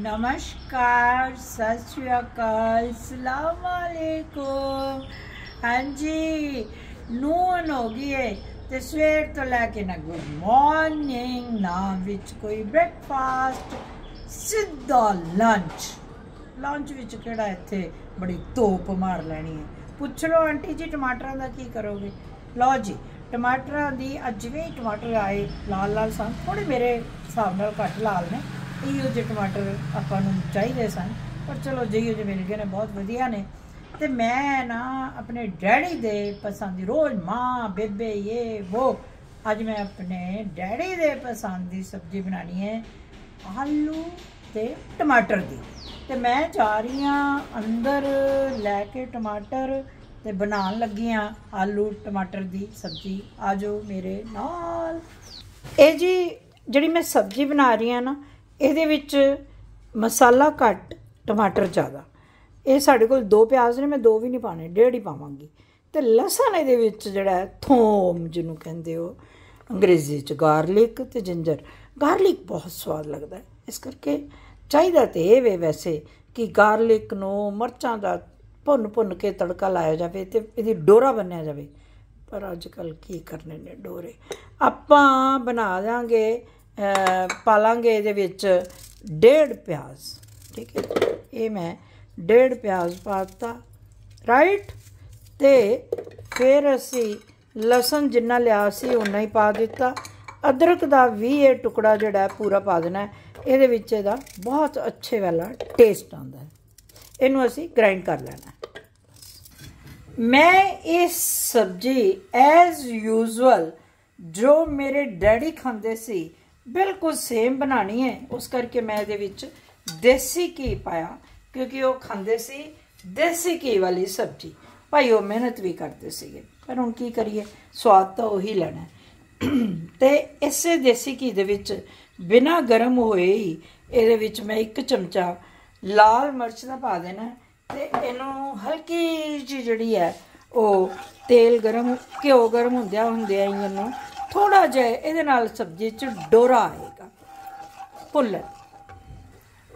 ਨਮਸਕਾਰ, ਸਤਿ ਸ਼੍ਰੀ ਅਕਾਲ, ਸਲਾਮ ਅਲੈਕੁਮ। ਹਾਂਜੀ ਨੂਨ ਹੋ ਗਈ ਏ ਤੇ ਸਵੇਰ ਤੋਂ ਲੈ ਕੇ ਨਾ ਗੁੱਡ ਮਾਰਨਿੰਗ, ਨਾ ਵਿੱਚ ਕੋਈ ਬ੍ਰੇਕਫਾਸਟ, ਸਿੱਧਾ ਲੰਚ ਲੰਚ ਵਿੱਚ ਕਿਹੜਾ ਇੱਥੇ ਬੜੀ ਧੋਪ ਮਾਰ ਲੈਣੀ ਹੈ? ਪੁੱਛ ਲਓ ਆਂਟੀ ਜੀ, ਟਮਾਟਰਾਂ ਦਾ ਕੀ ਕਰੋਗੇ? ਲਓ ਜੀ, ਟਮਾਟਰਾਂ ਦੀ ਅੱਜ ਵੀ ਟਮਾਟਰ ਆਏ ਲਾਲ ਲਾਲ ਸਨ ਥੋੜੇ ਮੇਰੇ ਹਿਸਾਬ ਨਾਲ ਘੱਟ ਲਾਲ ਨੇ। ਇਹੋ ਜਿਹੇ ਟਮਾਟਰ ਆਪਾਂ ਨੂੰ ਚਾਹੀਦੇ ਸਨ। ਪਰ ਚਲੋ ਜਿਹੋ ਜਿਹੇ ਮਿਲ ਗਏ ਨੇ, ਬਹੁਤ ਵਧੀਆ ਨੇ। ਤੇ ਮੈਂ ਨਾ ਆਪਣੇ ਡੈਡੀ ਦੇ ਪਸੰਦ, ਰੋਜ਼ ਮਾਂ, ਬੇਬੇ, ਇਹ ਉਹ ਅੱਜ ਮੈਂ ਆਪਣੇ ਡੈਡੀ ਦੇ ਪਸੰਦ ਦੀ ਸਬਜ਼ੀ ਬਣਾਣੀ ਹੈ ਆਲੂ ਤੇ ਟਮਾਟਰ ਦੀ। ਤੇ ਮੈਂ ਜਾ ਰਹੀ ਹਾਂ ਅੰਦਰ ਲੈ ਕੇ ਟਮਾਟਰ ਤੇ ਬਣਾਉਣ ਲੱਗੀ ਹਾਂ ਆਲੂ ਟਮਾਟਰ ਦੀ ਸਬਜ਼ੀ। ਆਜੋ ਮੇਰੇ ਨਾਲ। ਇਹ ਜੀ, ਜਿਹੜੀ ਮੈਂ ਸਬਜ਼ੀ ਬਣਾ ਰਹੀ ਹਾਂ ਨਾ ਇਹਦੇ ਵਿੱਚ ਮਸਾਲਾ ਘੱਟ, ਟਮਾਟਰ ਜ਼ਿਆਦਾ। ਇਹ ਸਾਡੇ ਕੋਲ ਦੋ ਪਿਆਜ਼ ਨੇ, ਮੈਂ ਦੋ ਵੀ ਨਹੀਂ ਪਾਣੇ ਡੇਢ ਹੀ ਪਾਵਾਂਗੀ। ਤੇ ਲਸਣ ਇਹਦੇ ਵਿੱਚ ਜਿਹੜਾ ਥੋਮ ਜਿਹਨੂੰ ਕਹਿੰਦੇ ਹੋ, ਅੰਗਰੇਜ਼ੀ ਚ ਗਾਰਲਿਕ ਤੇ ਜਿੰਜਰ। ਗਾਰਲਿਕ ਬਹੁਤ ਸਵਾਦ ਲੱਗਦਾ ਹੈ। ਇਸ ਕਰਕੇ ਚਾਹੀਦਾ ਤੇ ਇਹ ਵੇ ਵੈਸੇ ਕਿ ਗਾਰਲਿਕ ਨੂੰ ਮਰਚਾਂ ਦਾ ਭੁੰਨ ਭੁੰਨ ਕੇ ਤੜਕਾ ਲਾਇਆ ਜਾਵੇ ਤੇ ਇਹਦੀ ਡੋਰਾ ਬੰਨਿਆ ਜਾਵੇ। ਪਰ ਅੱਜ ਕੱਲ ਕੀ ਕਰਨੇ ਨੇ ਡੋਰੇ। ਆਪਾਂ ਬਣਾ ਦਾਂਗੇ ਪਾਲਾਂਗੇ ਇਹਦੇ ਵਿੱਚ ਡੇਢ ਪਿਆਜ਼, ਠੀਕ ਹੈ। ਇਹ ਮੈਂ ਡੇਢ ਪਿਆਜ਼ ਪਾਤਾ ਰਾਈਟ ਤੇ ਫਿਰ ਅਸੀਂ ਲਸਣ ਜਿੰਨਾ ਲਿਆ ਸੀ ਉਨਾ ਹੀ ਪਾ ਦਿੱਤਾ। ਅਦਰਕ ਦਾ ਵੀ ਇਹ ਟੁਕੜਾ ਜਿਹੜਾ ਪੂਰਾ ਪਾ ਦੇਣਾ ਇਹਦੇ ਵਿੱਚ ਇਹਦਾ ਬਹੁਤ ਅੱਛੇ ਵਾਲਾ ਟੇਸਟ ਆਉਂਦਾ ਹੈ। ਇਹਨੂੰ ਅਸੀਂ ਗ੍ਰਾਈਂਡ ਕਰ ਲੈਣਾ ਮੈਂ ਇਹ ਸਬਜੀ ਐਜ਼ ਯੂਜ਼ੁਅਲ ਜੋ ਮੇਰੇ ਡੈਡੀ ਖਾਂਦੇ ਸੀ ਬਿਲਕੁਲ ਸੇਮ ਬਣਾਣੀ ਹੈ। ਉਸ ਕਰਕੇ ਮੈਂ ਇਹਦੇ ਵਿੱਚ ਦੇਸੀ ਘੀ ਪਾਇਆ, ਕਿਉਂਕਿ ਉਹ ਖਾਂਦੇ ਸੀ ਦੇਸੀ ਘੀ ਵਾਲੀ ਸਬਜੀ। ਭਾਈ ਉਹ ਮਿਹਨਤ ਵੀ ਕਰਦੇ ਸੀਗੇ। ਪਰ ਹੁਣ ਕੀ ਕਰੀਏ? ਸਵਾਦ ਤਾਂ ਉਹੀ ਲੈਣਾ। ਤੇ ਇਸੇ ਦੇਸੀ ਘੀ ਦੇ ਵਿੱਚ ਬਿਨਾ ਗਰਮ ਹੋਏ ਹੀ ਇਹਦੇ ਵਿੱਚ ਮੈਂ ਇੱਕ ਚਮਚਾ ਲਾਲ ਮਿਰਚ ਦਾ ਪਾ ਦੇਣਾ ਤੇ ਇਹਨੂੰ ਹਲਕੀ ਜਿਹੀ ਜਿਹੜੀ ਹੈ, ਉਹ ਤੇਲ ਗਰਮ, ਘਿਓ ਗਰਮ ਹੁੰਦਿਆ ਹੁੰਦਿਆ ਹੀ ਇਹਨੂੰ ਥੋੜਾ ਜਿਹਾ ਇਹਦੇ ਨਾਲ ਸਬਜ਼ੀ 'ਚ ਡੋਰਾ ਆਏਗਾ। ਭੁੱਲ।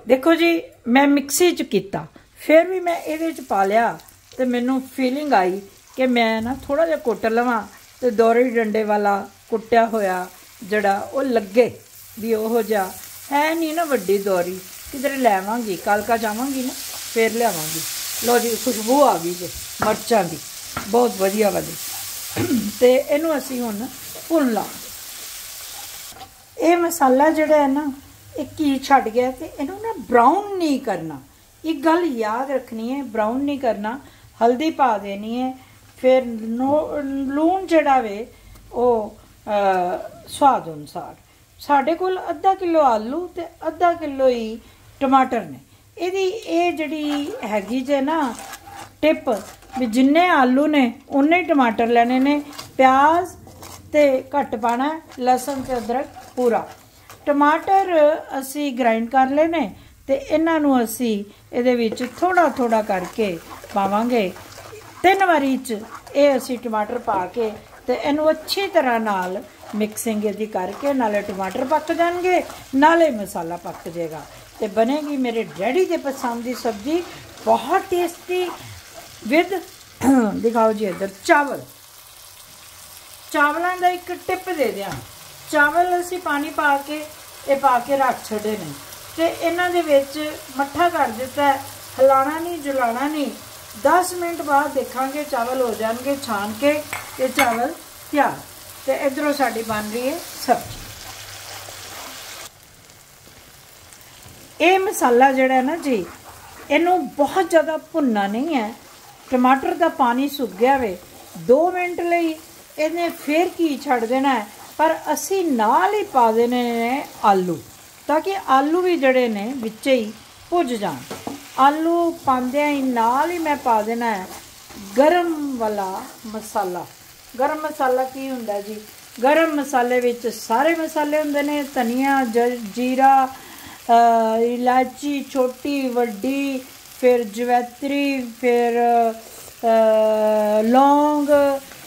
ਦੇਖੋ ਜੀ, ਮੈਂ ਮਿਕਸੀ 'ਚ ਕੀਤਾ। ਫਿਰ ਵੀ ਮੈਂ ਇਹਦੇ 'ਚ ਪਾ ਲਿਆ ਤੇ ਮੈਨੂੰ ਫੀਲਿੰਗ ਆਈ ਕਿ ਮੈਂ ਨਾ ਥੋੜਾ ਜਿਹਾ ਕੁੱਟ ਲਵਾਂ ਤੇ ਦੋਰੇ ਡੰਡੇ ਵਾਲਾ ਕੁੱਟਿਆ ਹੋਇਆ ਜਿਹੜਾ ਉਹ ਲੱਗੇ ਵੀ ਉਹੋ ਜਿਹਾ। ਹੈ ਨਹੀਂ ਨਾ ਵੱਡੀ ਦੋਰੀ, ਕਿਧਰੇ ਲੈਵਾਂਗੀ ਕੱਲ ਕਾ ਜਾਵਾਂਗੀ ਨਾ, ਫੇਰ ਲਿਆਵਾਂਗੀ। ਲੋ ਜੀ, ਖੁਸ਼ਬੂ ਆ ਗਈ ਜੇ, ਮਰਚਾਂ ਦੀ, ਬਹੁਤ ਵਧੀਆ ਵਾਲੀ। ਤੇ ਇਹਨੂੰ ਅਸੀਂ ਹੁਣ ਭੁੰਨ ਲਾ। ਇਹ ਮਸਾਲਾ ਜਿਹੜਾ ਹੈ ਨਾ, ਇਹ ਕੀ ਛੱਡ ਗਿਆ ਤੇ ਇਹਨੂੰ ਨਾ ਬ੍ਰਾਊਨ ਨਹੀਂ ਕਰਨਾ। ਇੱਕ ਗੱਲ ਯਾਦ ਰੱਖਣੀ ਹੈ ਬ੍ਰਾਊਨ ਨਹੀਂ ਕਰਨਾ। ਹਲਦੀ ਪਾ ਦੇਣੀ ਹੈ। ਫਿਰ ਲੂਣ ਜਿਹੜਾ ਵੇ, ਉਹ ਸਵਾਦ ਅਨੁਸਾਰ। ਸਾਡੇ ਕੋਲ ਅੱਧਾ ਕਿਲੋ ਆਲੂ ਤੇ ਅੱਧਾ ਕਿਲੋ ਹੀ ਟਮਾਟਰ ਨੇ। ਇਹਦੀ ਇਹ ਜਿਹੜੀ ਹੈਗੀ ਜੇ ਨਾ ਟਿਪ ਵੀ ਜਿੰਨੇ ਆਲੂ ਨੇ ਉਨੇ ਟਮਾਟਰ ਲੈਣੇ ਨੇ। ਪਿਆਜ਼ ਤੇ ਘੱਟ ਪਾਣਾ ਲਸਣ ਤੇ ਅਦਰਕ ਪੂਰਾ। ਟਮਾਟਰ ਅਸੀਂ ਗ੍ਰਾਈਂਡ ਕਰ ਲੈਨੇ ਤੇ ਇਹਨਾਂ ਨੂੰ ਅਸੀਂ ਇਹਦੇ ਵਿੱਚ ਥੋੜਾ ਥੋੜਾ ਕਰਕੇ ਪਾਵਾਂਗੇ। ਤਿੰਨ ਵਾਰੀ ਚ ਇਹ ਅਸੀਂ ਟਮਾਟਰ ਪਾ ਕੇ ਤੇ ਇਹਨੂੰ ਅੱਛੀ ਤਰ੍ਹਾਂ ਨਾਲ ਮਿਕਸਿੰਗ ਇਹਦੀ ਕਰਕੇ ਨਾਲੇ ਟਮਾਟਰ ਪੱਕ ਜਾਣਗੇ, ਨਾਲੇ ਮਸਾਲਾ ਪੱਕ ਜਾਏਗਾ। ਤੇ ਬਣੇਗੀ ਮੇਰੇ ਡੈਡੀ ਦੇ ਪਸੰਦ ਦੀ ਸਬਜ਼ੀ, ਬਹੁਤ ਟੇਸਟੀ ਵਿਦ ਦਿਖਾਓ ਜੀ ਇੱਧਰ, ਚਾਵਲ। ਚਾਵਲਾਂ ਦਾ ਇੱਕ ਟਿਪ ਦੇ ਦਿਆਂ। ਚਾਵਲ ਅਸੀਂ ਪਾਣੀ ਪਾ ਕੇ, ਇਹ ਪਾ ਕੇ ਰੱਖ ਛੱਡੇ ਨੇ। ਤੇ ਇਹਨਾਂ ਦੇ ਵਿੱਚ ਮੱਠਾ ਕਰ ਦਿੱਤਾ ਹਿਲਾਣਾ ਨਹੀਂ, ਜਲਾਣਾ ਨਹੀਂ। 10 ਮਿੰਟ ਬਾਅਦ ਦੇਖਾਂਗੇ ਚਾਵਲ ਹੋ ਜਾਣਗੇ ਛਾਨ ਕੇ ਇਹ ਚਾਵਲ ਤਿਆਰ। ਤੇ ਇਧਰੋਂ ਸਾਡੀ ਬਣ ਰਹੀ ਹੈ ਸਬਜ਼ੀ। ਇਹ ਮਸਾਲਾ ਜਿਹੜਾ ਹੈ ਨਾ ਜੀ, ਇਹਨੂੰ ਬਹੁਤ ਜ਼ਿਆਦਾ ਭੁੰਨਣਾ ਨਹੀਂ ਹੈ। ਟਮਾਟਰ ਦਾ ਪਾਣੀ ਸੁੱਕ ਗਿਆ ਵੇ। 2 ਮਿੰਟ ਲਈ ਇਹਨੇ ਫੇਰ ਕੀ ਛੱਡ ਦੇਣਾ ਪਰ ਅਸੀਂ ਨਾਲ ਹੀ ਪਾ ਦੇਣੇ ਨੇ ਆਲੂ, ਤਾਂ ਕਿ ਆਲੂ ਵੀ ਜਿਹੜੇ ਨੇ ਵਿੱਚ ਹੀ ਭੁੱਜ ਜਾਣ। ਆਲੂ ਪਾਉਂਦਿਆਂ ਹੀ ਨਾਲ ਹੀ ਮੈਂ ਪਾ ਦੇਣਾ ਹੈ ਗਰਮ ਵਾਲਾ ਮਸਾਲਾ। ਗਰਮ ਮਸਾਲਾ ਕੀ ਹੁੰਦਾ ਜੀ? ਗਰਮ ਮਸਾਲੇ ਵਿੱਚ ਸਾਰੇ ਮਸਾਲੇ ਹੁੰਦੇ ਨੇ, ਧਨੀਆ ਜੀਰਾ ਇਲਾਚੀ ਛੋਟੀ, ਵੱਡੀ, ਫਿਰ ਜਵੈਤਰੀ, ਫਿਰ ਲੌਂਗ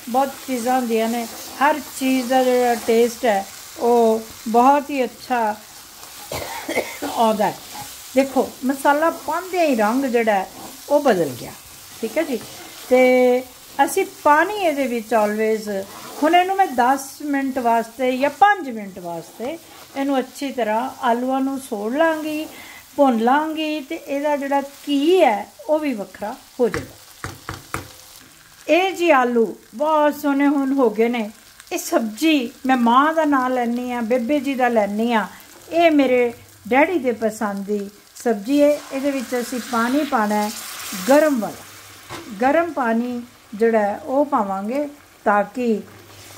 ਬਹੁਤ ਚੀਜ਼ਾਂ ਹੁੰਦੀਆਂ ਨੇ। ਹਰ ਚੀਜ਼ ਦਾ ਜਿਹੜਾ ਟੇਸਟ ਹੈ, ਉਹ ਬਹੁਤ ਹੀ ਅੱਛਾ ਆਉਂਦਾ ਦੇਖੋ, ਮਸਾਲਾ ਪਾਉਂਦੇ ਹੀ ਰੰਗ ਜਿਹੜਾ ਉਹ ਬਦਲ ਗਿਆ। ਠੀਕ ਹੈ ਜੀ? ਤੇ ਅਸੀਂ ਪਾਣੀ ਇਹਦੇ ਵਿੱਚ ਆਲਵੇਜ਼ ਹੁਣ ਇਹਨੂੰ ਮੈਂ 10 ਮਿੰਟ ਵਾਸਤੇ ਜਾਂ 5 ਮਿੰਟ ਵਾਸਤੇ ਇਹਨੂੰ ਅੱਛੀ ਤਰ੍ਹਾਂ ਆਲੂਆਂ ਨੂੰ ਸੋੜ ਲਾਂਗੀ, ਭੁੰਨ ਲਾਂਗੀ ਤੇ ਇਹਦਾ ਜਿਹੜਾ ਕੀ ਹੈ, ਉਹ ਵੀ ਵੱਖਰਾ ਹੋ ਜਾਏਗਾ ਇਹ ਜੀ ਆਲੂ ਬਹੁਤ ਸੋਹਣੇ ਹੁਣ ਹੋ ਗਏ ਨੇ। ਇਹ ਸਬਜੀ ਮੈਂ ਮਾਂ ਦਾ ਨਾਂ ਲੈਣੀ ਆ ਬੇਬੇ ਜੀ ਦਾ ਲੈਣੀ ਆ ਇਹ ਮੇਰੇ ਡੈਡੀ ਦੇ ਪਸੰਦ ਦੀ ਸਬਜੀ ਹੈ। ਇਹਦੇ ਵਿੱਚ ਅਸੀਂ ਪਾਣੀ ਪਾਣਾ ਹੈ, ਗਰਮ ਵਾਲਾ। ਗਰਮ ਪਾਣੀ ਜਿਹੜਾ ਉਹ ਪਾਵਾਂਗੇ ਤਾਂ ਕਿ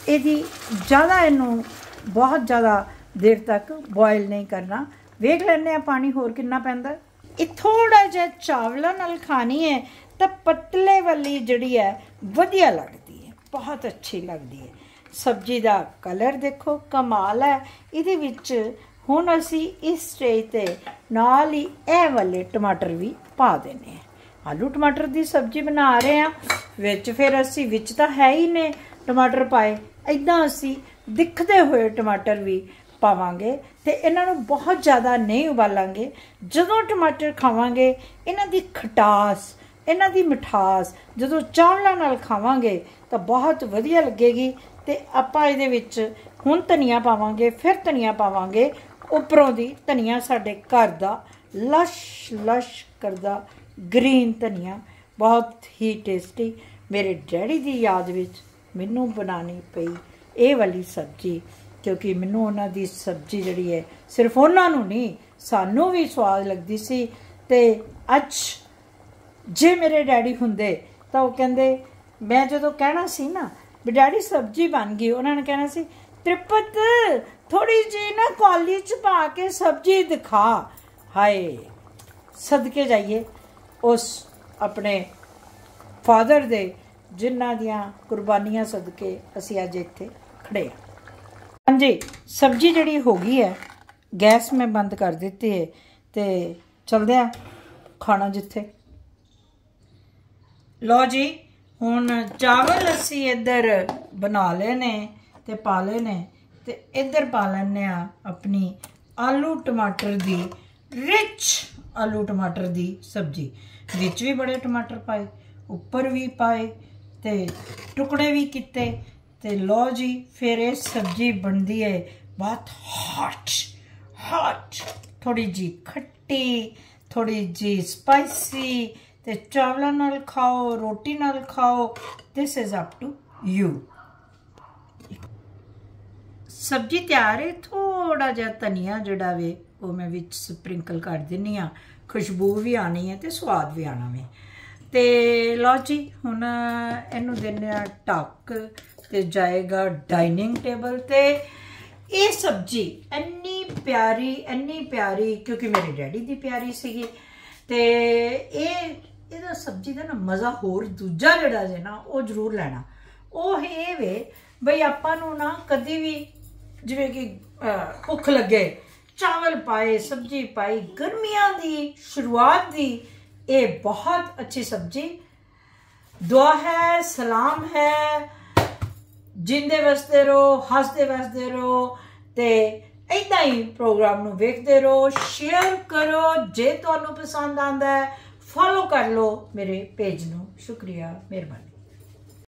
ਇਹਦੀ ਜ਼ਿਆਦਾ ਇਹਨੂੰ ਬਹੁਤ ਜ਼ਿਆਦਾ ਦੇਰ ਤੱਕ ਬੋਇਲ ਨਹੀਂ ਕਰਨਾ। ਵੇਖ ਲੈਣੇ ਆ ਪਾਣੀ ਹੋਰ ਕਿੰਨਾ ਪੈਂਦਾ ਇਹ ਥੋੜਾ ਜਿਹਾ ਚਾਵਲਾਂ ਨਾਲ ਖਾਣੀ ਹੈ ਤਾਂ ਪਤਲੇ ਵਾਲੀ ਜਿਹੜੀ ਹੈ, ਵਧੀਆ ਲੱਗਦੀ ਹੈ, ਬਹੁਤ ਅੱਛੀ ਲੱਗਦੀ ਹੈ। ਸਬਜ਼ੀ ਦਾ ਕਲਰ ਦੇਖੋ, ਕਮਾਲ ਹੈ। ਇਹਦੇ ਵਿੱਚ ਹੁਣ ਅਸੀਂ ਇਸ ਸਟੇਜ ਤੇ ਨਾਲ ਹੀ ਇਹ ਵਾਲੇ ਟਮਾਟਰ ਵੀ ਪਾ ਦੇਣੇ ਆ ਆਲੂ ਟਮਾਟਰ ਦੀ ਸਬਜ਼ੀ ਬਣਾ ਰਹੇ ਆ ਵਿੱਚ ਫਿਰ ਅਸੀਂ, ਵਿੱਚ ਤਾਂ ਹੈ ਹੀ ਨੇ ਟਮਾਟਰ ਪਾਏ। ਇਦਾਂ ਅਸੀਂ ਦਿਖਦੇ ਹੋਏ ਟਮਾਟਰ ਵੀ ਪਾਵਾਂਗੇ ਤੇ ਇਹਨਾਂ ਨੂੰ ਬਹੁਤ ਜ਼ਿਆਦਾ ਨਹੀਂ ਉਬਾਲਾਂਗੇ। ਜਦੋਂ ਟਮਾਟਰ ਖਾਵਾਂਗੇ, ਇਹਨਾਂ ਦੀ ਖਟਾਸ ਇਹਨਾਂ ਦੀ ਮਿਠਾਸ ਜਦੋਂ ਚਾਵਲਾਂ ਨਾਲ ਖਾਵਾਂਗੇ ਤਾਂ ਬਹੁਤ ਵਧੀਆ ਲੱਗੇਗੀ ਤੇ ਆਪਾਂ ਇਹਦੇ ਵਿੱਚ ਹੁਣ ਧਨੀਆ ਪਾਵਾਂਗੇ, ਫਿਰ ਧਨੀਆ ਪਾਵਾਂਗੇ। ਉੱਪਰੋਂ ਦੀ ਧਨੀਆ ਸਾਡੇ ਘਰ ਦਾ ਲਸ਼ ਲਸ਼ ਕਰਦਾ ਗ੍ਰੀਨ ਧਨੀਆ। ਬਹੁਤ ਹੀ ਟੇਸਟੀ। ਮੇਰੇ ਡੈਡੀ ਦੀ ਯਾਦ ਵਿੱਚ ਮੈਨੂੰ ਬਣਾਣੀ ਪਈ ਇਹ ਵਾਲੀ ਸਬਜ਼ੀ, ਕਿਉਂਕਿ ਮੈਨੂੰ ਉਹਨਾਂ ਦੀ ਸਬਜ਼ੀ ਜਿਹੜੀ ਹੈ ਸਿਰਫ ਉਹਨਾਂ ਨੂੰ ਨਹੀਂ, ਸਾਨੂੰ ਵੀ ਸਵਾਦ ਲੱਗਦੀ ਸੀ ਤੇ ਅੱਜ ਜੇ ਮੇਰੇ ਡੈਡੀ ਹੁੰਦੇ, ਤਾਂ ਉਹ ਕਹਿੰਦੇ, ਮੈਂ ਜਦੋਂ ਕਹਿਣਾ ਸੀ ਨਾ, ਵੀ ਡੈਡੀ ਸਬਜ਼ੀ ਬਣ ਗਈ, ਉਹਨਾਂ ਨੇ ਕਹਿਣਾ ਸੀ, ਤ੍ਰਿਪਤ ਥੋੜੀ ਜੀ ਨਾ ਕਾਲੀ ਚ ਪਾ ਕੇ ਸਬਜ਼ੀ ਦਿਖਾ। ਹਾਏ, ਸਦਕੇ ਜਾਈਏ, ਉਸ ਆਪਣੇ ਫਾਦਰ ਦੇ, ਜਿਨ੍ਹਾਂ ਦੀਆਂ ਕੁਰਬਾਨੀਆਂ ਸਦਕੇ ਅਸੀਂ ਅੱਜ ਇੱਥੇ ਖੜੇ ਹਾਂ। ਹਾਂਜੀ, ਸਬਜ਼ੀ ਜਿਹੜੀ ਹੋ ਗਈ ਹੈ, ਗੈਸ ਮੈਂ ਬੰਦ ਕਰ ਦਿੱਤੀ ਹੈ, ਤੇ ਚਲਦੇ ਆ ਖਾਣਾ ਜਿੱਥੇ। ਲਓ ਜੀ, ਹੁਣ ਚਾਵਲ ਅਸੀਂ ਇੱਧਰ ਬਣਾ ਲਏ ਨੇ ਤੇ ਪਾ ਲਏ ਨੇ ਤੇ ਇੱਧਰ ਪਾ ਲੈਣੇ ਆ ਆਪਣੀ ਆਲੂ ਟਮਾਟਰ ਦੀ ਰਿਚ ਆਲੂ ਟਮਾਟਰ ਦੀ ਸਬਜ਼ੀ। ਵਿੱਚ ਵੀ ਬੜੇ ਟਮਾਟਰ ਪਾਏ, ਉੱਪਰ ਵੀ ਪਾਏ ਤੇ ਟੁਕੜੇ ਵੀ ਕੀਤੇ ਤੇ ਲੋ ਜੀ, ਫਿਰ ਇਹ ਸਬਜ਼ੀ ਬਣਦੀ ਹੈ ਬਹੁਤ ਹੌਟ ਹੌਟ ਥੋੜੀ ਜੀ ਖੱਟੀ ਥੋੜੀ ਜੀ ਸਪਾਈਸੀ ਤੇ ਚਾਵਲਾਂ ਨਾਲ ਖਾਓ, ਰੋਟੀ ਨਾਲ ਖਾਓ this is up to you ਸਬਜ਼ੀ ਤਿਆਰ ਹੈ ਥੋੜਾ ਜਿਹਾ ਧਨੀਆ ਜਿਹੜਾ ਵੇ, ਉਹ ਮੈਂ ਵਿੱਚ ਸਪ੍ਰਿੰਕਲ ਕਰ ਦਿੰਨੀ ਆ। ਖੁਸ਼ਬੂ ਵੀ ਆਣੀ ਹੈ ਤੇ ਸਵਾਦ ਵੀ ਆਣਾ ਵੇ। ਤੇ ਲਓ ਜੀ, ਹੁਣ ਇਹਨੂੰ ਦਿੰਨੇ ਆ ਟੱਕ ਤੇ ਜਾਏਗਾ ਡਾਈਨਿੰਗ ਟੇਬਲ ਤੇ। ਇਹ ਸਬਜੀ ਇੰਨੀ ਪਿਆਰੀ ਇੰਨੀ ਪਿਆਰੀ, ਕਿਉਂਕਿ ਮੇਰੇ ਡੈਡੀ ਦੀ ਪਿਆਰੀ ਸੀਗੀ। ਤੇ ਇਹ ਇਹਦਾ ਸਬਜੀ ਦਾ ਨਾ ਮਜ਼ਾ ਹੋਰ, ਦੂਜਾ ਜਿਹੜਾ ਜੇ ਨਾ, ਉਹ ਜ਼ਰੂਰ ਲੈਣਾ। ਉਹ ਇਹ ਵੇ ਬਈ ਆਪਾਂ ਨੂੰ ਨਾ ਕਦੀ ਵੀ ਜਿਵੇਂ ਕਿ ਭੁੱਖ ਲੱਗੇ, ਚਾਵਲ ਪਾਏ, ਸਬਜੀ ਪਾਈ, ਗਰਮੀਆਂ ਦੀ ਸ਼ੁਰੂਆਤ ਦੀ ਇਹ ਬਹੁਤ ਅੱਛੀ ਸਬਜੀ। ਦੁਆ ਹੈ, ਸਲਾਮ ਹੈ, ਜਿੰਦੇ ਵਸਦੇ ਰਹੋ, ਹੱਸਦੇ ਵਸਦੇ ਰਹੋ ਤੇ ਇਦਾਂ ਹੀ ਪ੍ਰੋਗਰਾਮ ਨੂੰ ਵੇਖਦੇ ਰਹੋ, ਸ਼ੇਅਰ ਕਰੋ ਜੇ ਤੁਹਾਨੂੰ ਪਸੰਦ ਆਂਦਾ ਹੈ। ਫੋਲੋ ਕਰ ਲਓ ਮੇਰੇ ਪੇਜ ਨੂੰ। ਸ਼ੁਕਰੀਆ ਮਿਹਰਬਾਨੀ।